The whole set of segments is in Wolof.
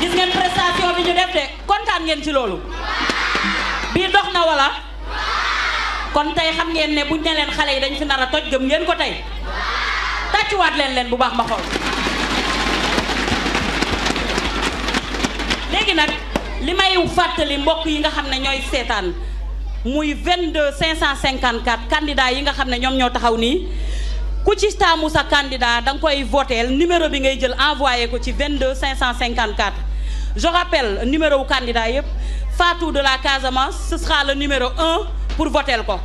gis ngeen prestation bi ñu def de kontaan ngeen ci loolu bii dox na wala kon tey xam ngeen ne buñ ne leen xale yi dañ fi nar a toj gëm ngeen ko tey tàccuwaat leen leen bu baax ma xool léegi nag li may fàttali mbokk yi nga xam ne ñooy seetaan muy 22 554 candidats yi nga xam ne ñoom ñoo taxaw nii ku ci taamu sa candidat da nga koy voteel numéro bi ngay jël envoyé ko ci 22 554 je rappelle numéro wu candidat yëpp Fatou de la Casamance ce sera le numéro 1 pour voteel ko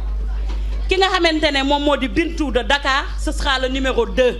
ki nga xamante ne moom moo di Bintou de Dakar ce sera le numéro 2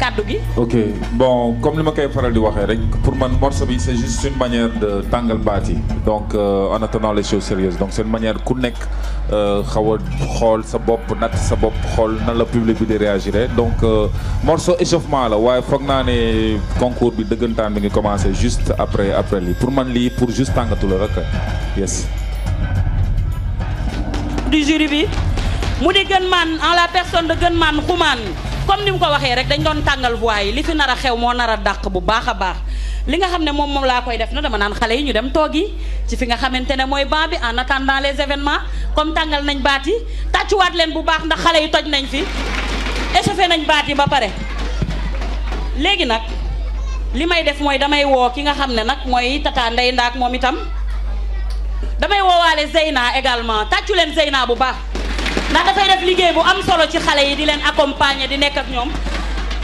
kàddu gi. ok bon comme li ma koy faral di waxee rek pour man morceau bi c'est juste une manière de tàngal baat yi donc euh, en attendant les choses sérieuses donc c'est une manière ku nekk euh, xaw a xool sa bopp natt sa bopp xool na la public bi di réagir donc euh, morceau échauffement la waaye foog naa ne concours bi dëggantaan bi ngi commencé juste après après lii pour man lii pour juste tàngatu la rek yes. du jury bi mu di gën maan en la personne de gën maan xumaan comme ni mu ko waxee rek dañ doon tàngal voix yi li fi nar a xew moo nar a dàq bu baax a baax li nga xam ne moom moom laa koy def na dama naan xale yi ñu dem toogi ci fi nga xamante ne mooy banc bi en attendant les événements comme tàngal nañ baat yi tàccuwaat leen bu baax ndax xale yi toj nañ fi échauffé nañ baat yi ba pare léegi nag li may def mooy damay woo ki nga xam ne nag mooy tata ndey ndaak moom itam damay woowaale Zeyna également tàccu leen Zeyna bu baax ndax dafay def liggéey bu am solo ci xale yi di leen accompagner di nekk ak ñoom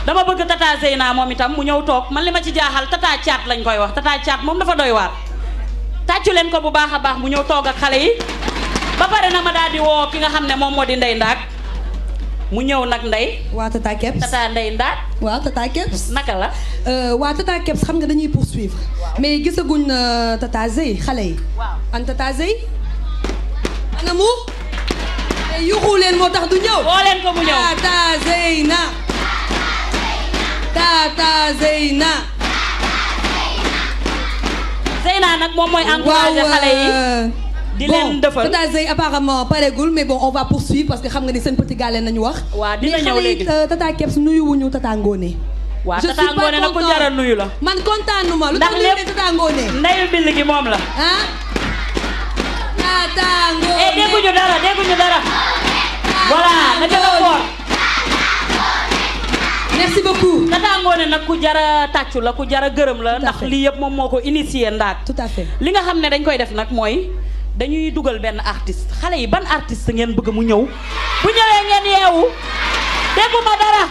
dama bëgg tata Zeyna moom itam mu ñëw toog man li ma ci jaaxal tata caat lañ koy wax tata caat moom dafa doy waar tàccu leen ko bu baax a baax mu ñëw toog ak xale yi ba pare na ma daal di woo ki nga xam ne moom moo di ndey ndaak mu ñëw nag ndey. waa Tata Kebs Tata ndey ndaat. waa Tata Kebs. naka la. Euh, waa Tata Kebs xam nga dañuy poursuivre. mais gisaguñ na euh, Tata Zey xale yi. waaw an Tata Zey. ana mu. Eh, yuxu leen moo tax du ñëw. woo leen ko mu ñëw Tata Zeyna. Tata Zeyna. Zeyna nag moom mooy encourager xale yi. Euh, di leen defal bon Zey apparemment pareegul mais bon on va poursuivre parce que xam nga ni seen petit gàllé nañu wax. waaw dina ñëw léegi mais xale yi euh, Tata Kebs nuyu wuñu Tata Ngone. waaw Tata Ngone nag ku jar a nuyu la. man kontaanuma lu tax nuyu ne Tata Ngone. ndayu bill gi moom la. ah. Tata Ngone eh dégguñu dara dégguñu dara. voilà na jëla koor. merci beaucoup Tata Ngoné nag ku jara tàccu la ku jara gërëm la ndax lii yëpp moom moo ko initié ndaat tout à fait li nga xam ne dañ koy def nag mooy dañuy dugal benn artiste xale yi ban artiste ngeen bëgg mu ñëw bu ñëwee ngeen yeewu dégguma dara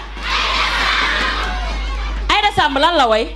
Aïda Samb lan la way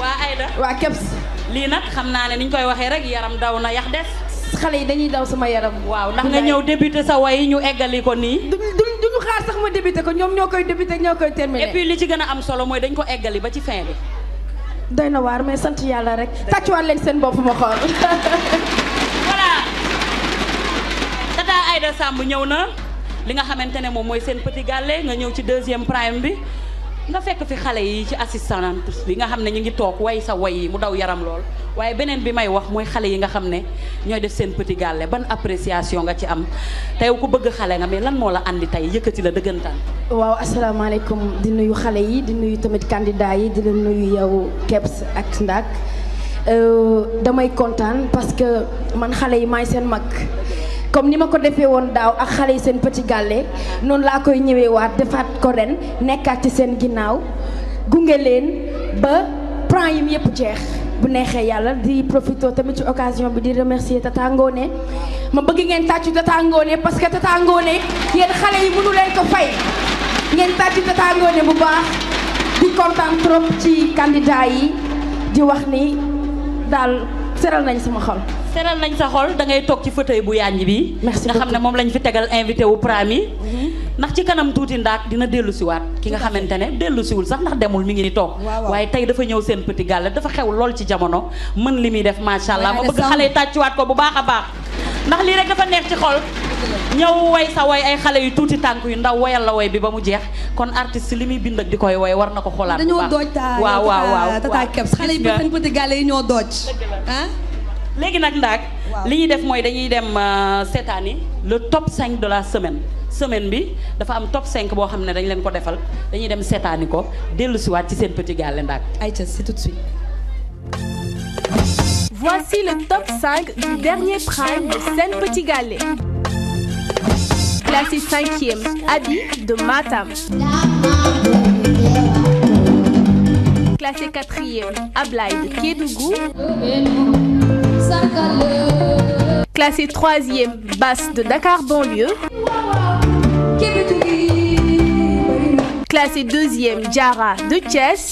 waa Aïda waa Kebs lii nag xam naa ne ni ñu koy waxee rek yaram daw na yax des xale yi dañuy daw sama yaram waaw ndax nga ñëw débuté sa way ñu eggali ko nii duñ duñ duñu xaar sax ma débuté ko ñoom ñoo koy débuté ñoo koy terminé et puis li ci gën a am solo mooy dañ ko eggali ba ci fin bi doy na waar mais sant yàlla rek tàccuwaat leen seen bopp ma xool voilà Tata Aïda Samb ñëw na li nga xamante ne moom mooy seen petit gàlle nga ñëw ci deuxième prime bi nga fekk fi xale yi ci assistante bi nga xam ne ñu ngi toog way sa way yi mu daw yaram lool waaye beneen bi may wax mooy xale yi nga xam ne ñooy def seen petit gàlle ban appréciation nga ci am tey ku bëgg xale nga mais lan moo la andi tey yëkkati la dëggantaan. waaw asalaamaaleykum di nuyu xale yi di nuyu tamit candidat yi di la nuyu yow Kebs ak Ndak damay kontaan parce que man xale yi maay seen mag. comme ni ma ko defee woon daaw ak xale yi seen petit gàlle noonu laa koy ñëwee waat defaat ko ren nekkaat ci seen ginnaaw gunge leen ba plan yim yëpp jeex bu neexee yàlla di profito tamit ci occasion bi di remercier Tata Ngone ma bëgg ngeen tàccu Tata Ngone parce que Tata Ngone yéen xale yi mënu leen ko fay ngeen tàccu Tata Ngone bu baax di kontaan trop ci candidat yi di wax ni daal seral nañ sama xol seral nañ sa xol da ngay toog ci fauteuil bu yànj bi nga xam ne moom lañ fi tegal invité wu pram yi mhm. ndax ci kanam tuuti ndaak dina dellu siwaat ki nga xamante ne dellu siwul sax ndax demul mi ngi ni toog waaye tey dafa ñëw seen petit gàlle dafa xew lool ci jamono mën li muy def macha allah ma bëgg xale yi tàccuwaat ko bu baax a baax ndax lii rek dafa neex ci xol ñëw way sa way ay xale yu tuuti tànk yu ndaw wayal la way bi ba mu jeex kon artiste li muy bind ak di koy way war na ko xoolaat bu baax dañoo dooj waaw waaw waaw tata keps xale yi bëgg seen petit gàlle yi ñoo dooj ah léegi nag ndaag li ñuy def mooy dañuy dem euh, seetaani le top 5 de la semaine semaine bi dafa am top 5 boo xam ne dañ leen ko defal dañuy dem seetaani ko dellu siwaat ci seen petit gàlle ndaag ayca c'est tout de suite Voici le top 5 du dernier prime de Sen Petit Gallé. Classé 5e, Abby de Matam. classé e Ablaye de Kédougou Classé troisième basse de Dakar banlieue. Classé deuxième Jara de Chess.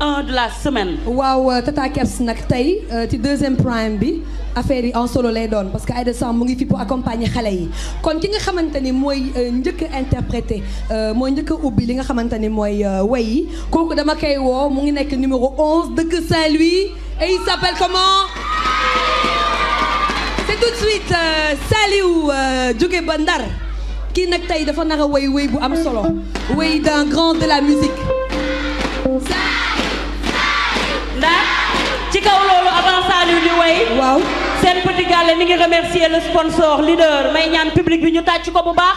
un de la semaine. waaw euh, Tata Kebs nag tey euh, ci deuxième prime bi affaire yi en solo lay doon parce que Aïda Samb mu ngi fi pour accompagner xale yi kon ki nga xamante ni mooy euh, njëkk a interprété mooy njëkk ubbi li nga xamante ni mooy way yi kooku dama koy woo mu ngi nekk numéro 11 dëkk Saint-Louis. Et il s'appelle comment C'est tout de suite euh, Saliou euh, jóge ba Ndar kii nag tey dafa nar a woy woy bu am solo woy d'un grand de la musique ndax ci kaw loolu avant Saliou di way waaw seen petit gàlle mi ngi remercier le sponsor leader may ñaan public bi ñu tàcc ko bu baax